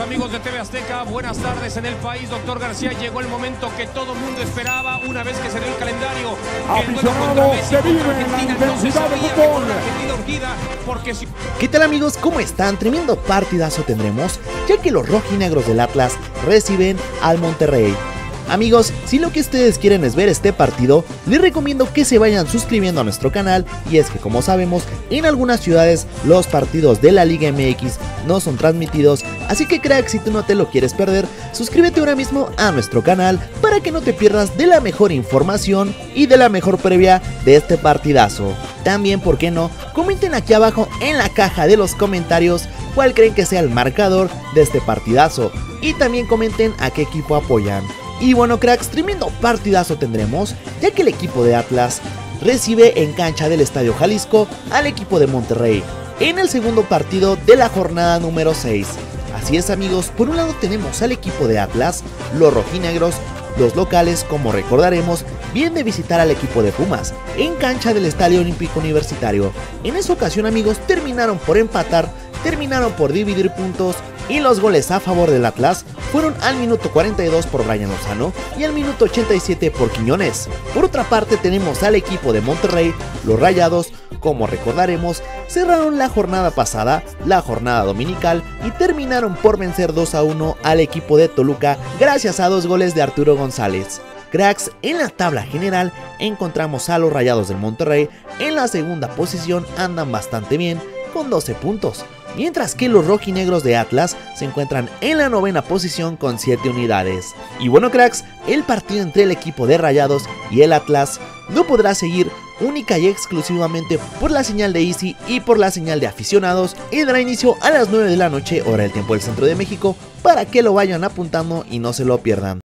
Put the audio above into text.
amigos de TV Azteca, buenas tardes en el país. Doctor García, llegó el momento que todo mundo esperaba una vez que se dio el calendario. El Messi, se vive Argentina, la no intensidad del fútbol. urgida, porque si ¿Qué tal amigos? ¿Cómo están? Tremendo partidazo tendremos, ya que los rojinegros del Atlas reciben al Monterrey. Amigos, si lo que ustedes quieren es ver este partido, les recomiendo que se vayan suscribiendo a nuestro canal y es que como sabemos, en algunas ciudades los partidos de la Liga MX no son transmitidos, así que crack, si tú no te lo quieres perder, suscríbete ahora mismo a nuestro canal para que no te pierdas de la mejor información y de la mejor previa de este partidazo. También, ¿por qué no? Comenten aquí abajo en la caja de los comentarios cuál creen que sea el marcador de este partidazo y también comenten a qué equipo apoyan. Y bueno cracks, tremendo partidazo tendremos, ya que el equipo de Atlas recibe en cancha del Estadio Jalisco al equipo de Monterrey, en el segundo partido de la jornada número 6. Así es amigos, por un lado tenemos al equipo de Atlas, los rojinegros, los locales, como recordaremos, vienen de visitar al equipo de Pumas, en cancha del Estadio Olímpico Universitario. En esa ocasión amigos terminaron por empatar, terminaron por dividir puntos y los goles a favor del Atlas fueron al minuto 42 por Brian Lozano y al minuto 87 por Quiñones. Por otra parte tenemos al equipo de Monterrey, los Rayados, como recordaremos, cerraron la jornada pasada, la jornada dominical, y terminaron por vencer 2 a 1 al equipo de Toluca gracias a dos goles de Arturo González. Cracks, en la tabla general encontramos a los Rayados del Monterrey, en la segunda posición andan bastante bien, con 12 puntos, mientras que los rojinegros de Atlas se encuentran en la novena posición con 7 unidades. Y bueno cracks, el partido entre el equipo de Rayados y el Atlas no podrá seguir única y exclusivamente por la señal de Easy y por la señal de aficionados y dará inicio a las 9 de la noche hora del tiempo del centro de México para que lo vayan apuntando y no se lo pierdan.